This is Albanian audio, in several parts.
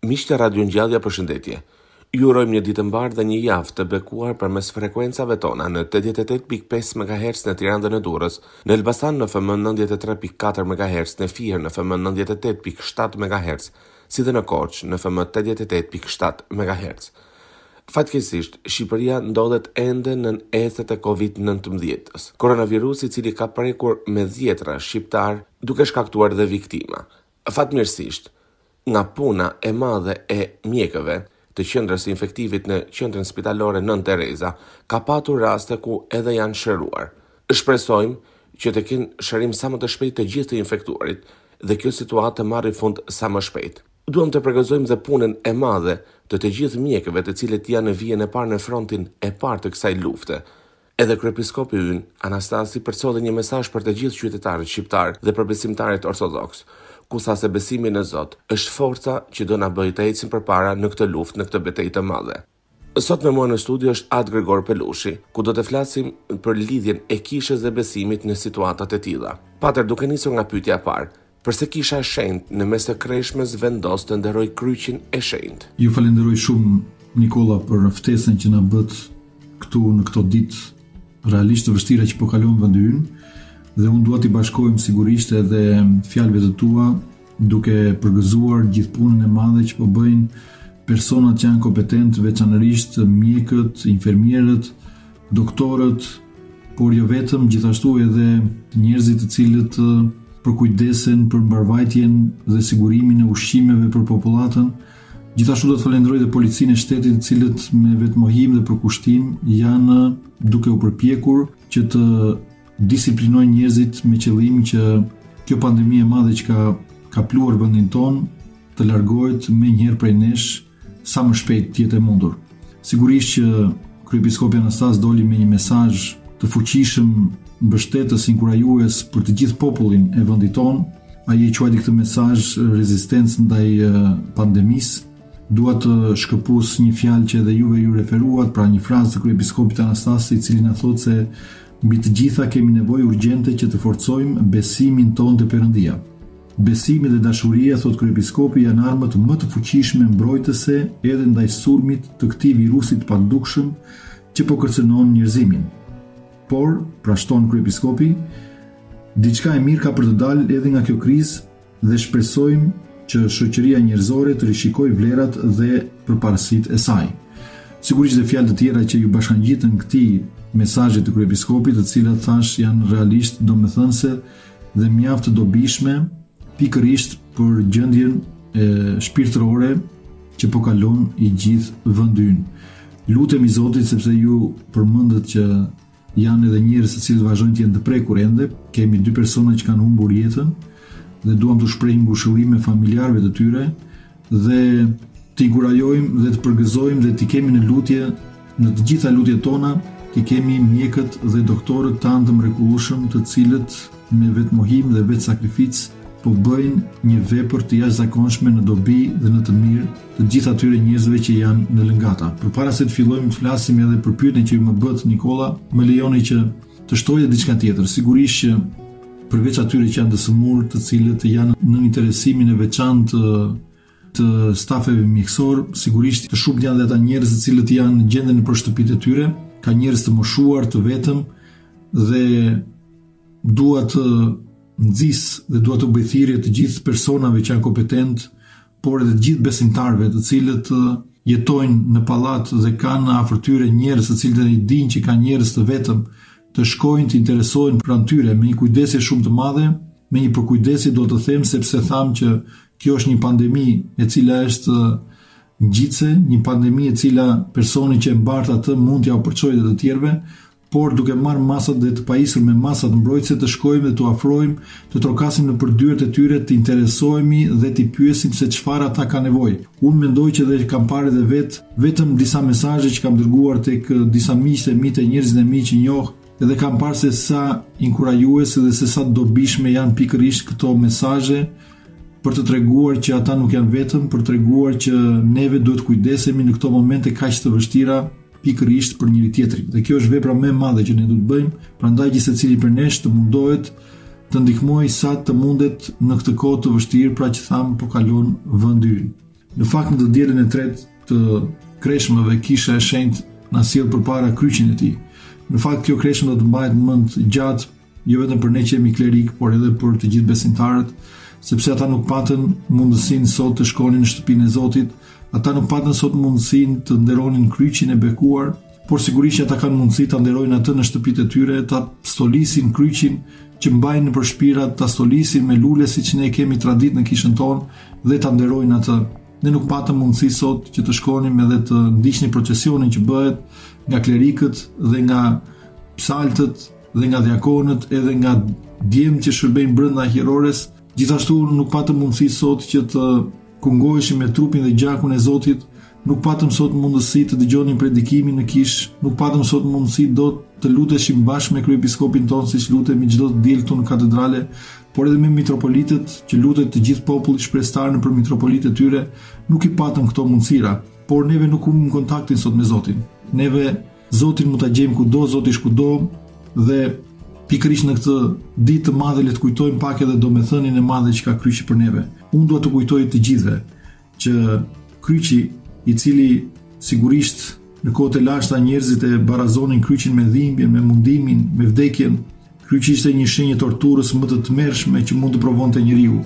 Miqtë e Radio Ngjallja përshëndetje! Ju urojmë një ditë të mbarë dhe një javë të bekuar përmes frekuencave tona në tetëdhjetë e tetë pikë pesë megaherc në Tiranë dhe në Durrës, në Elbasan në FM nëntëdhjetë e tre pikë katër megaherc, në Fier në FM nëntëdhjetë e tetë pikë shtatë megaherc, si dhe në Korçë në FM tetëdhjetë e tetë pikë shtatë megaherc. Fatkeqësisht, Shqipëria ndodhet ende nën ethet e Covid nëntëmbëdhjetë-s, koronavirusi i cili ka prekur me dhjetëra shqiptarë duke shkaktuar dhe viktima. Fatmirësisht, nga puna e madhe e mjekëve të Qendrës së Infektivit në Qendrën Spitalore Nënë Tereza, ka patur raste ku edhe janë shëruar. Shpresojmë që të kenë shërim sa më të shpejtë të gjithë të infektuarit dhe kjo situatë të marrë fund sa më shpejt. Duam të përgëzojmë dhe punën e madhe të të gjithë mjekëve të cilët janë në vijën e parë në frontin e parë të kësaj lufte. Edhe Kryepiskopi ynë, Anastasi përcolli një mesazh për të gjithë qytetarët shqiptarë dhe për besimtarët ortodoksë, ku tha se besimi në Zot është forca që do na bëjë të ecim përpara në këtë luftë, në këtë betejë të madhe. Sot me mua në studio është At Gregor Pelushi, ku do të flasim për lidhjen e kishës dhe besimit në situatat e tilla. Patër, duke nisur nga pyetja e parë, Përse Kisha e Shenjtë në mes të Kreshmës vendos të nderojë Kryqin e Shenjtë? Ju falenderoj shumë Nikolla për ftesën që na bëtë këtu në këto ditë realisht të vështira që po kalon vendi ynë dhe unë dua t'i bashkohem sigurisht edhe fjalëve të tua duke përgëzuar gjithë punën e madhe që po bëjnë personat që janë kompetentë, veçanërisht mjekët, infermierët, doktorët, por jo vetëm, gjithashtu edhe njerëzit të cilët përkujdesen për mbarëvajtjen dhe sigurimin e ushqimeve për popullatën. Gjithashtu dua të falenderoj dhe policinë e shtetit, të cilët me vetëmohim dhe përkushtim janë duke u përpjekur që të disiplinojnë njerëzit me qëllim që kjo pandemi e madhe që ka kapluar vendin tonë të largohet menjëherë prej nesh sa më shpejt të jetë e mundur. Sigurisht që kryepiskopi Anastas doli me një mesazh të fuqishëm mbështetës, inkurajues për të gjithë popullin e vendit tonë. Ai e quajti këtë mesazh rezistencë ndaj pandemisë. Dua të shkëpus një fjalë që edhe juve iu referuat, pra një frazë të kryepiskopit Anastas, i cili na thotë se mbi të gjitha kemi nevojë urgjente që të forcojmë besimin tonë te Perëndia. Besimi dhe dashuria, thotë kryepiskopi, janë armët më të fuqishme mbrojtëse edhe ndaj sulmit të këtij virusi të padukshëm që po kërcënon njerëzimin. Por, pra shton kryepiskopi, diçka e mirë ka për të dalë edhe nga kjo krizë dhe shpresojmë që shoqëria njerëzore të rishikojë vlerat dhe përparësitë e saj. Sigurisht dhe fjalë të tjera që iu bashkangjitën këtij mesazhi të kryepiskopit, të cilat thashë janë realisht domethënëse dhe mjaft të dobishme pikërisht për gjendjen shpirtërore që po kalon i gjithë vendi ynë. Lutemi Zotit sepse ju përmendët që janë edhe njerëz të cilët vazhdojnë të jenë të prekur ende, kemi dy persona që kanë humbur jetën dhe duam t'u shprehim ngushëllime familjarëve të tyre dhe t'i kurajojmë dhe të përgëzojmë dhe t'i kemi në lutje në të gjitha lutjet tona t'i kemi mjekët dhe doktorët tanë të mrekullueshëm të cilët me vetëmohim dhe vetësakrificë po bëjnë një vepër të jashtëzakonshme në dobi dhe në të mirë të gjithë atyre njerëzve që janë në lëngata. Përpara se të fillojmë të flasim edhe për pyetjen që ju më bëtë Nikolla, më lejoni që të shtoj dhe diçka tjetër. Sigurisht që përveç atyre që janë të sëmurë, të cilët janë në interesimin e veçantë të stafeve mjekësore, sigurisht të shumtë janë dhe ata njerëz të cilët janë gjenden nëpër shtëpitë e tyre, ka njerëz të moshuar, të vetëm dhe dua të nxis dhe dua të bëj thirrje të gjithë personave që janë kompetentë por edhe të gjithë besimtarëve të cilët jetojnë në pallat dhe kanë afër tyre njerëz të cilët i dinë që kanë njerëz të vetëm, të shkojnë të interesohen pranë tyre me një kujdesje shumë të madhe, me një përkujdesje do të them sepse thamë që kjo është një pandemi e cila është ngjitëse, një pandemi e cila personi që e mbart atë mund t'ua përçojë të tjerëve, por duke marrë masat dhe të pajisur me masat mbrojtëse të shkojmë dhe t'u afrohemi, të trokasim nëpër dyert e tyre, të interesohemi dhe t'i pyesim se çfarë ata kanë nevojë. Unë mendoj që dhe kam parë edhe vetëm disa mesazhe që kam dërguar tek disa miqtë e mi, te njerëzit e mi që njoh, edhe kam parë se sa inkurajuese dhe se sa të dobishme janë pikërisht këto mesazhe për të treguar që ata nuk janë vetëm, për të treguar që neve duhet të kujdesemi në këto momente kaq të vështira pikërisht për njëri-tjetrin. Dhe kjo është vepra më e madhe që ne duhet të bëjmë, prandaj gjithsecili prej nesh të mundohet të ndihmojë sa të mundet në këtë kohë të vështirë, pra që thamë po kalon vendi ynë. Në fakt në të dielën e tretë të kreshmëve, kisha e shenjtë na sjell përpara kryqin e tij. Në fakt kjo kreshmë do të mbahet mend gjatë jo vetëm për ne që jemi klerikë, por edhe për të gjithë besimtarët, sepse ata nuk patën mundësinë sot të shkonin në shtëpinë e Zotit, ata nuk patën sot mundësinë të nderonin kryqin e bekuar, por sigurisht që ata kanë mundësi ta nderojnë atë në shtëpitë e tyre, ta stolisin kryqin që mbajnë nëpër shpira, ta stolisin me lule siç ne kemi traditë në kishën tonë dhe ta nderojnë atë. Ne nuk patëm mundësi sot që të shkonim edhe të ndiqnim procesionin që bëhet nga klerikët dhe nga psaltët dhe nga dhiakonët edhe nga djemtë që shërbejnë brenda hierores, gjithashtu nuk patëm mundësi sot që të kungoheshim me trupin dhe gjakun e Zotit, nuk patëm sot mundësi të dëgjonim predikimin në kishë, nuk patëm sot mundësi dot të luteshim bashkë me kryepiskopin tonë siç lutemi çdo të diel këtu në katedrale, por edhe me mitropolitët që lutet të gjithë populli shpresëtar nëpër mitropolitë e tyre, nuk i patëm këto mundësira, por neve nuk humbëm kontaktin sot me Zotin. Neve Zotin mund ta gjejmë kudo, Zoti është kudo dhe pikërisht në këtë ditë të madhe le të kujtojmë pak edhe domethënien e madhe që ka kryqi për neve. Unë dua të kujtoj të gjithëve që kryqi i cili sigurisht në kohët e lashta njerëzit e barazonin kryqin me dhimbjen, me mundimin, me vdekjen, Kryqi ishte një shenjë e torturës më të tmerrshme që mund të provonte njeriu.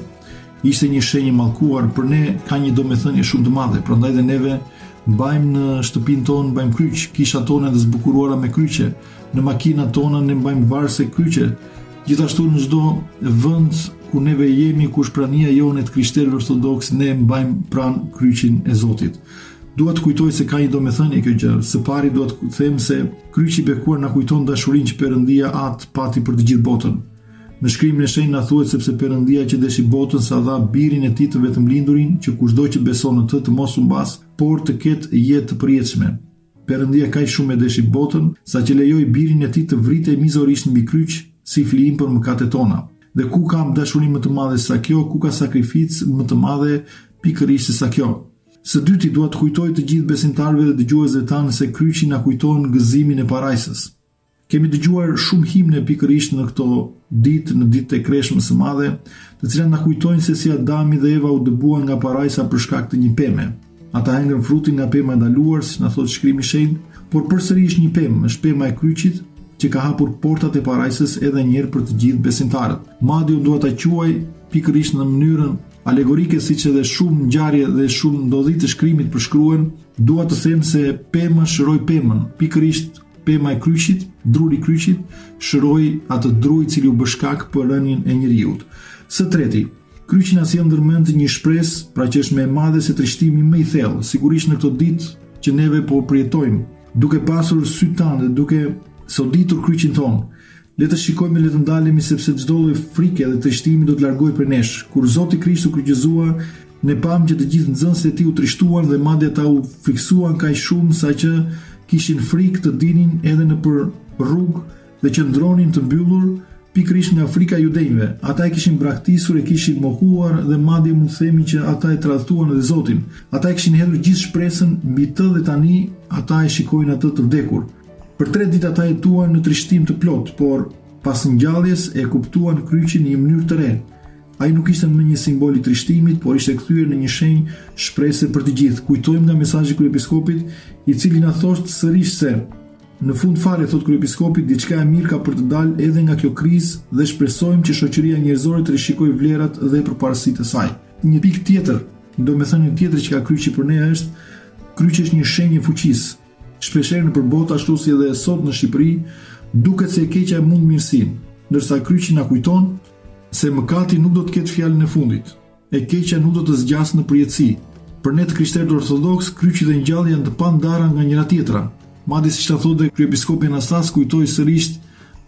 Ishte një shenjë e mallkuar, për ne ka një domethënie shumë të madhe, prandaj dhe neve mbajmë në shtëpinë tonë mbajmë kryq, kishat tona janë të zbukuruara me kryqe, në makinat tona ne mbajmë varëse kryqe. Gjithashtu në çdo vend ku neve jemi, ku është prania jonë e të krishterëve ortodoksë, ne mbajmë pranë kryqin e Zotit. Dua të kujtoj se ka një domethënie kjo gjë. Së pari dua të them se kryqi i bekuar na kujton dashurinë që Perëndia Atë pati për të gjithë botën. Në shkrimin e shenjtë na thuhet sepse Perëndia aq e deshi botën sa dha birin e tij të vetëmlindurin që kushdo që beson në të të mos humbasë, por të ketë jetë të përjetshme. Perëndia kaq shumë e deshi botën, saqë lejoi birin e tij të vritej mizorisht mbi kryq si flijim për mëkatet tona. Dhe ku ka dashuri më të madhe se sa kjo, ku ka sakrificë më të madhe pikërisht se sa kjo. Së dyti, dua të kujtoj të gjithë besimtarëve dhe dëgjuesve tanë se kryqi na kujton gëzimin e parajsës. Kemi dëgjuar shumë himne pikërisht në këto ditë, në ditët e Kreshmës së Madhe, të cilat na kujtojnë se si Adami dhe Eva u dëbuan nga parajsa për shkak të një peme. Ata hëngën frutin nga pema e ndaluar, siç na thotë Shkrimi i Shenjtë, por përsëri është një pemë, është pema e kryqit, që ka hapur portat e parajsës edhe njëherë për të gjithë besimtarët. Madje unë dua ta quaj pikërisht në mënyrën alegorike siç edhe shumë ngjarje dhe shumë ndodhi të shkrimit përshkruhen, dua të them se pema shëroi pemën, pikërisht pema e kryqit, druri i kryqit, shëroi atë dru i cili u bë shkak për rënien e njeriut. Së treti, kryqi na sjell ndër mend një shpresë, pra që është më e madhe se trishtimi më i thellë, sigurisht në këto ditë që neve po përjetojmë, duke pasur sytë tanë dhe duke soditur kryqin tonë, Le të shikojmë le të ndalemi sepse çdo lloj frike dhe trishtimi do të largohet prej nesh. Kur Zoti Krisht u kryqëzua, ne pamë që të gjithë nxënësit e tij u trishtuan dhe madje ata u frikësuan kaq shumë saqë kishin frikë të dilnin edhe nëpër rrugë dhe qëndronin të mbyllur pikërisht nga frika e judenjve. Ata e kishin braktisur, e kishin mohuar dhe madje mund të themi që ata e tradhtuan edhe Zotin. Ata e kishin hedhur gjithë shpresën mbi të dhe tani ata e shikojnë atë të vdekur. Për tre ditë ata jetuan në trishtim të plotë, por pas ngjalljes e kuptuan kryqin në një mënyrë të re. Ai nuk ishte më një simbol i trishtimit, por ishte kthyer në një shenjë shprese për të gjithë. Kujtojmë nga mesazhi i kryepiskopit, i cili na thoshte sërish se në fund fare thotë kryepiskopi diçka e mirë ka për të dalë edhe nga kjo krizë dhe shpresojmë që shoqëria njerëzore të rishikojë vlerat dhe përparësitë e saj. Një pikë tjetër, domethënie tjetër që ka kryqi për ne është kryqi është një shenjë e fuqisë. Shpeshherë nëpër botë ashtu si edhe sot në Shqipëri, duket se e keqja e mund mirësinë, ndërsa kryqi na kujton se mëkati nuk do të ketë fjalën e fundit. E keqja nuk do të zgjasë në përjetësi. Për ne të krishterët ortodoksë, kryqi dhe ngjallja janë të pandara nga njëra tjetra. Madje siç thotë dhe kryepiskopi Anastas kujtoj sërish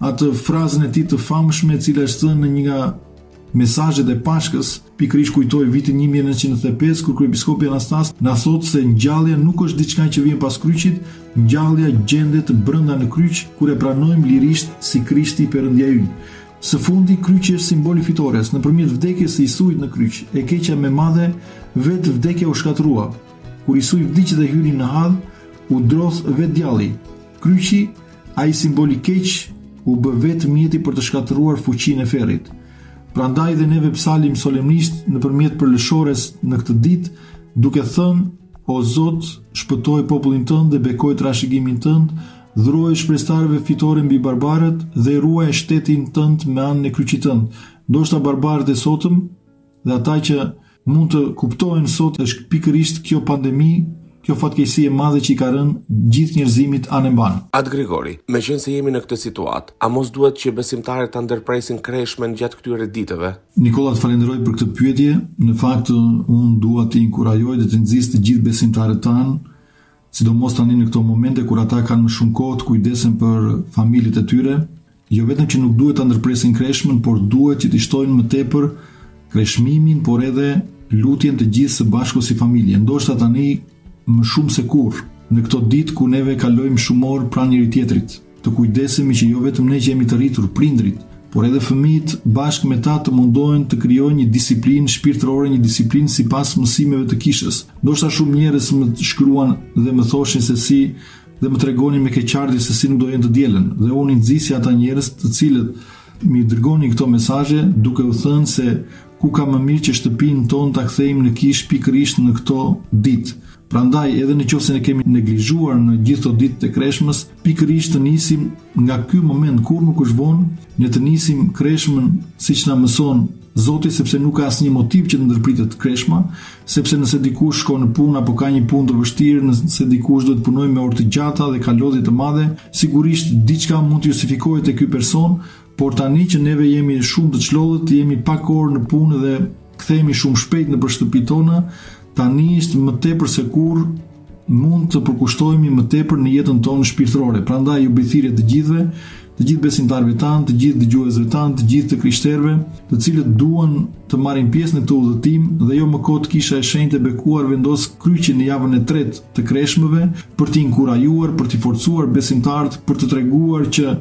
atë frazën e tij të famshme e cila është thënë në një nga mesazhet e Pashkës, Pikërisht kujtoj vitin një mijë e nëntëqind e nëntëdhjetë e pesë, kur kryepiskopi Anastas na thotë se ngjallja nuk është diçka që vjen pas kryqit, ngjallja gjendet brenda në kryq, kur e pranojmë lirisht si Krishti Perëndia ynë. Së fundi, kryqi është simbol i fitores, nëpërmjet vdekjes së Isuit në kryq, e keqja më e madhe, vetë vdekja u shkatërrua. Kur Isui vdiq dhe hyri në hadh, u drodh vetë djalli. Kryqi, ai simbol i keq, u bë vetë mjeti për të shkatërruar fuqinë e ferrit. Prandaj dhe neve psalim solemnisht nëpërmjet përlëshores në këtë ditë, duke thënë, O Zot, shpëtoje popullin tënd dhe bekoje trashëgimin tënd, dhuroju shprestarëve fitore mbi barbarët dhe ruaje shtetin tënd me anën e kryqit tënd. Ndoshta barbarët e sotëm dhe ata që Mund të kuptohen sot është pikërisht kjo pandemi, kjo fatkeqësi e madhe që i ka rënë gjithë njerëzimit anembanë. At Grigori, meqenëse jemi në këtë situatë, a mos duhet që besimtarët ta ndërpresin Kreshmën gjatë këtyre ditëve? Nikolla, të falenderoj për këtë pyetje, në fakt unë dua të inkurajoj dhe të nxis të gjithë besimtarët tanë sidomos tani në këto momente kur ata kanë më shumë kohë të kujdesen për familjet e tyre, jo vetëm që nuk duhet ta ndërpresin kreshmën, por duhet që të shtojnë më tepër kreshmimin, por edhe lutjen të gjithë së bashku si familje. Ndoshta tani më shumë se kurrë në këto ditë ku neve kalojmë shumë orë pranë njëri tjetrit. Të kujdesemi që jo vetëm ne që jemi të rritur, prindërit, por edhe fëmijët bashkë me ta të mundohen të krijojnë një disiplinë shpirtërore, një disiplinë sipas mësimeve të kishës. Ndoshta shumë njerëz më shkruan dhe më thoshin se si dhe më tregonin me keqardhje se si nuk do jenë të dielën dhe unë i nxisja ata njerëz të cilët m'i dërgonin këto mesazhe duke u thënë se ku ka më mirë që shtëpinë tonë ta kthejmë në kishë pikërisht në këto ditë. Prandaj, edhe në qoftë se ne kemi neglizhuar në gjithë këto ditë të kreshmës, pikërisht të nisim nga ky moment kurrë nuk është vonë, ne të nisim kreshmën siç na mëson Zoti sepse nuk ka asnjë motiv që të ndërpritet kreshma, sepse nëse dikush shkon në punë apo ka një punë të vështirë, nëse dikush duhet të punojë me orë të gjata dhe ka lodhje të madhe, sigurisht diçka mund të justifikohet te ky person, Por tani që neve jemi shumë të çlodhët, jemi pak orë në punë dhe kthehemi shumë shpejt nëpër shtëpitë tona, tani është më tepër se kurrë mund të përkushtohemi më tepër në jetën tonë shpirtërore. Prandaj ju bëj thirrje të gjithëve, të gjithë besimtarëve tanë, të gjithë dëgjuesve tanë, të gjithë të krishterëve, të cilët duan të marrin pjesë në këtë udhëtim dhe jo më kot kisha e shenjtë e bekuar vendos kryqin në javën e tretë të kreshmëve për t'i inkurajuar, për t'i forcuar besimtarët, për të treguar që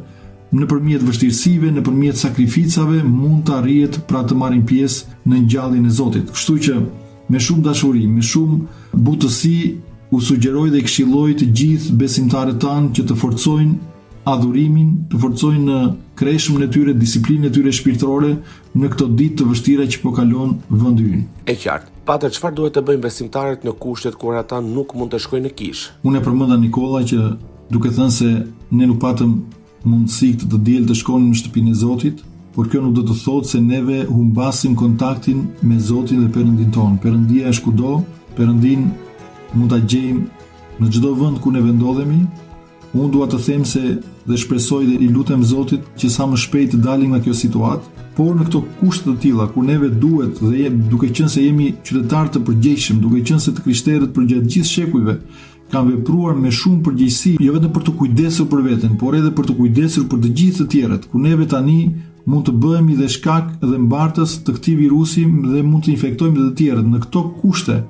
Nëpërmjet vështirësive, nëpërmjet sakrificave mund të arrihet pra të marrim pjesë në ngjalljen e Zotit. Kështu që me shumë dashuri, me shumë butësi u sugjeroj dhe këshilloj të gjithë besimtarët tanë që të forcojnë adhurimin, të forcojnë në kreshmën e tyre, disiplinën e tyre shpirtërore, në këto ditë të vështira që po kalon vendi ynë. E qartë. Pater çfarë duhet të bëjnë besimtarët në kushtet kur ata nuk mund të shkojnë në kishë? Unë e përmenda Nikolla që duke thënë se ne nuk patëm mundësi këtë të diel të shkonim në shtëpinë e Zotit, por kjo nuk do të thotë se neve humbasim kontaktin me Zotin dhe Perëndinë tonë. Perëndia është kudo, Perëndinë mund ta gjejmë në çdo vend ku neve ndodhemi, Unë dua të them se dhe shpresoj dhe i lutem Zotit që sa më shpejt të dalim nga kjo situatë, por në këto kushte të tilla kur neve duhet dhe jem, duke qenë se jemi qytetarë të përgjegjshëm, duke qenë se të krishterët përgjatë gjithë shekujve kanë vepruar me shumë përgjegjësi, jo vetëm për t'u kujdesur për veten, por edhe për t'u kujdesur për të gjithë të tjerët, ku neve tani mund të bëhemi dhe shkak dhe mbartës të këtij virusi dhe mund të infektojmë dhe të tjerët në këto kushte.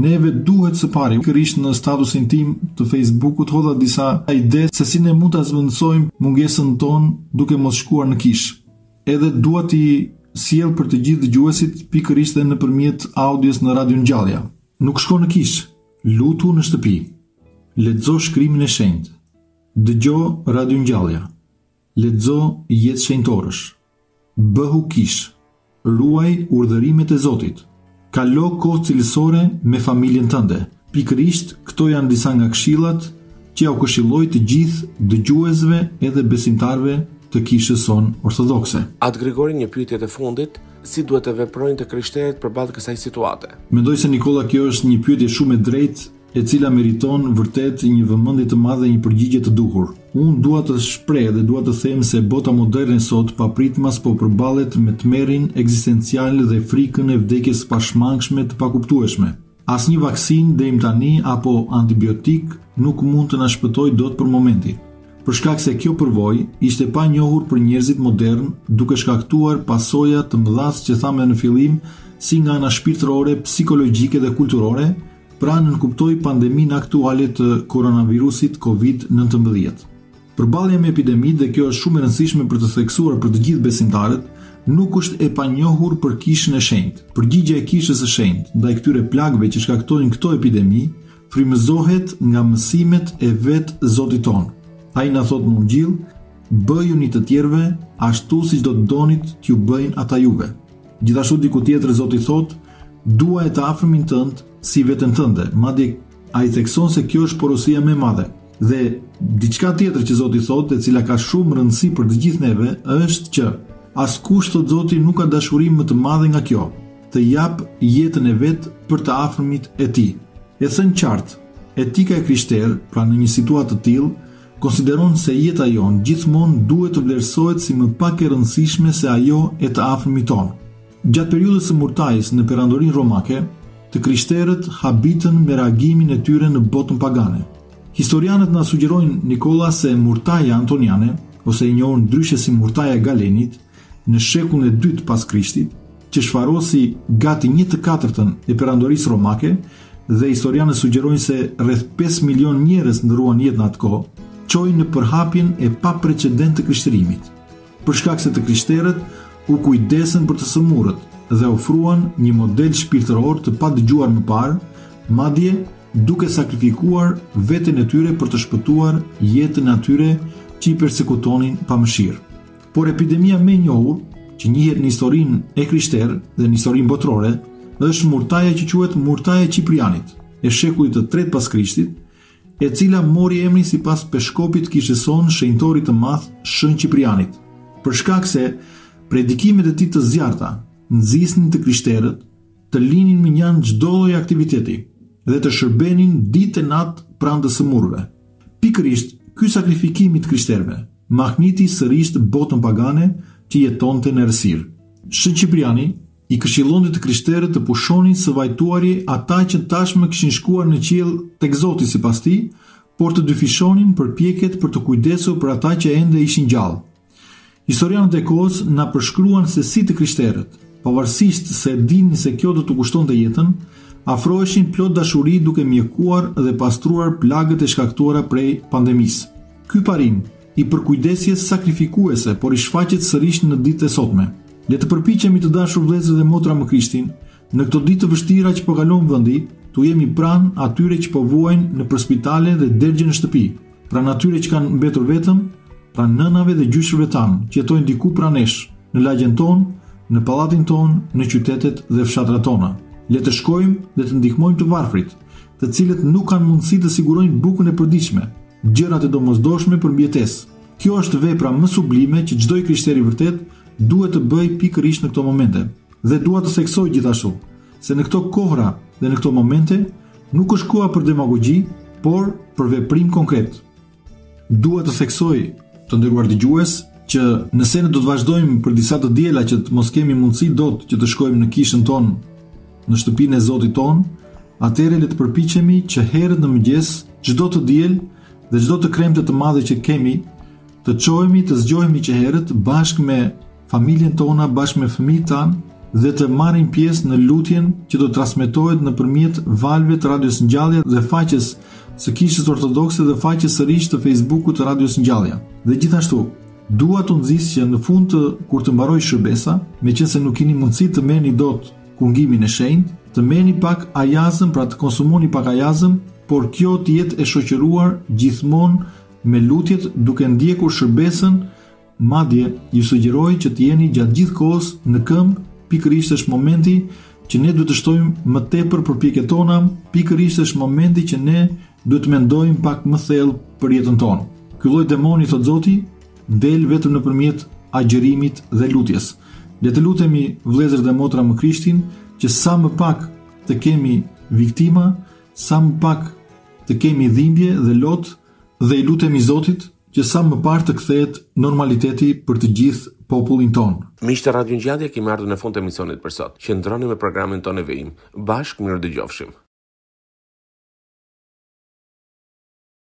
Neve duhet së pari, pikërisht në statusin tim të Facebook-ut hodha disa ide se si ne mund ta zëvendësojmë mungesën tonë duke mos shkuar në kishë. Edhe dua t'i sjell për të gjithë dëgjuesit pikërisht edhe nëpërmjet audios në Radio Ngjallja. Nuk shkon në kishë, lutu në shtëpi. Lexo shkrimin e shenjtë. Dëgjo Radio Ngjallja. Lexo jetë shenjtorësh. Bëhu kishë. Ruaj urdhërimet e Zotit. Kalo kohë cilësore me familjen tënde. Pikërisht këto janë disa nga këshillat që ua këshilloj të gjithë dëgjuesve edhe besimtarëve të Kishës sonë Ortodhokse. At Grigori një pyetje të fundit, si duhet të veprojnë të krishterët përballë kësaj situate? Mendoj se Nikolla kjo është një pyetje shumë e drejtë e cila meriton vërtet një vëmendje të madhe dhe një përgjigje të duhur. Unë dua të shpreh dhe dua të them se bota moderne sot papritmas po përballet me tmerrin ekzistencial dhe frikën e vdekjes së pashmangshme të pakuptueshme. Asnjë vaksinë deri më tani apo antibiotik nuk mund të na shpëtojë dot për momentin, për shkak se kjo përvojë ishte panjohur për njerëzit modernë duke shkaktuar pasoja të mëdha siç e thamë edhe në fillim si nga ana shpirtërore, psikologjike dhe kulturore, Pra nënkuptoj pandeminë aktuale të koronavirusit Covid nëntëmbëdhjetë. Përballja me epidemitë dhe kjo është shumë e rëndësishme për të theksuar për të gjithë besimtarët, nuk është e panjohur për Kishën e Shenjtë. Përgjigja e Kishës së Shenjtë ndaj këtyre plagëve që shkaktojnë këto epidemi frymëzohet nga mësimet e vetë Zotit tonë. Ai na thotë në Ungjill, Bëjuni të tjerëve ashtu siç do të donit t'ju bëjnë ata juve. Gjithashtu diku tjetër Zoti thotë, Duaje të afërmin tënd si veten tënde. Madje ai thekson se kjo është porosia më e madhe. Dhe diçka tjetër që Zoti thotë, e cila ka shumë rëndësi për të gjithë neve, është që askush thotë Zoti nuk ka dashuri më të madhe nga kjo, të japë jetën e vet për të afërmit e tij. E thënë qartë, etika e krishterë, pra në një situatë të tillë, Konsideron se jeta jonë gjithmonë duhet të vlerësohet si më pak e rëndësishme se ajo e të afërmit tonë. Gjatë periudhës së Murtajës në Perandorinë Romake, të krishterët habitën me reagimin e tyre në botën pagane. Historianët na sugjerojnë, Nikolla, se Murtaja Antoniane, ose e njohur ndryshe si Murtaja e Galenit, Në shekullin e dytë pas Krishtit, që shfarosi gati një të katërtën e perandorisë romake dhe historianët sugjerojnë se rreth 5 milionë njerëz ndërruan jetë në atë kohë, çoi në përhapjen e paprecedentë të krishterimit. Për shkak se të krishterët u kujdesën për të sëmurët dhe ofruan një model shpirtëror të padëgjuar më parë, madje duke sakrifikuar veten e tyre për të shpëtuar jetën e atyre që i persekutonin pa mëshirë. Por epidemia më e njohur, që njihet në historinë e krishterë dhe në historinë botërore, është murtaja që quhet murtaja e Qiprianit, e shekullit të tretë pas Krishtit, e cila mori emrin sipas peshkopit të kishës sonë shenjtorit të madh Shën Qiprianit, për shkak se predikimet e tij të zjarrta nxisnin të krishterët të linin mënjanë çdo lloj aktiviteti dhe të shërbenin ditë e natë pranë të sëmurëve. Pikërisht ky sakrifikim i të krishterëve, mahniti sërisht botën pagane që jetonte në errësirë. Shën Qipriani i këshillonte të krishterët të pushonin së vajtuari ata që tashmë kishin shkuar në qiell tek Zoti sipas tij, por të dyfishonin përpjekjet për t'u kujdesur për ata që ende ishin gjallë. Historianët e kohës na përshkruan se si të krishterët, pavarësisht se e dinin se kjo do t'u kushtonte jetën, afroheshin plot dashuri duke mjekuar dhe pastruar plagët e shkaktuara prej pandemisë. Ky parim i përkujdesjes sakrifikuese po rishfaqet sërish në ditët e sotme. Le të përpiqemi të dashur vëllezër dhe motra më Krishtin, në këto ditë të vështira që po kalon vendi, t'u jemi pranë atyre që po vuajnë nëpër spitale dhe dergjen në shtëpi, Pranë atyre që kanë mbetur vetëm, pranë nënave dhe gjyshërve tanë, që jetojnë diku pranë nesh, në lagjen tonë, në pallatin tonë, në qytetet dhe fshatrat tona. Le të shkojmë dhe të ndihmojmë të varfrit, të cilët nuk kanë mundësi të sigurojnë bukën e përditshme, gjërat e domosdoshme për mbietesë. Kjo është vepra më sublime që çdo i krishterë i vërtetë duhet të bëjë pikërisht në këto momente. Dhe dua të theksoj gjithashtu, se në këto kohëra dhe në këto momente nuk është koha për demagogji, por për veprim konkret. Dua të theksoj, të nderuar dëgjues, që nëse ne do të vazhdojmë për disa të diela që të mos kemi mundësi dot që të shkojmë në kishën tonë, në shtëpinë e Zotit tonë, atëherë le të përpiqemi që herët në mëngjes, çdo të diel dhe çdo të kremte të madhe që kemi, Të çohemi, të zgjohemi që herët bashkë me familjet tona, bashkë me fëmijët tanë dhe të marrim pjesë në lutjen që do transmetohet nëpërmjet valëve të Radios Ngjallja dhe faqes së Kishës Ortodokse dhe faqes sërish të Facebookut të Radios Ngjallja. Dhe gjithashtu, dua t'ju nxis që në fund kur të mbarojë shërbesa, meqenëse nuk keni mundësi të merrni dot kungimin e shenjtë, të merrni pak ajazëm, pra të konsumoni pak ajazëm, por kjo të jetë e shoqëruar gjithmonë me lutjet duke ndjekur shërbesën madje ju sugjeroj që të jeni gjatë gjithë kohës në këmbë pikërisht është momenti që ne duhet të shtojmë më tepër përpjekjet tona pikërisht është momenti që ne duhet të mendojmë pak më thellë për jetën tonë ky lloj demoni thotë Zoti del vetëm nëpërmjet agjërimit dhe lutjes le të lutemi vëllezër dhe motra më Krishtin që sa më pak të kemi viktima Sa më pak të kemi dhimbje dhe lot dhe i lutemi Zotit që sa më parë të kthehet normaliteti për të gjithë popullin tonë. Miq të Radio Ngjallja, kemi ardhur në fund të emisionit për sot. Qëndroni me programin tonë në vijim. Bashkë, mirudëgjofshim.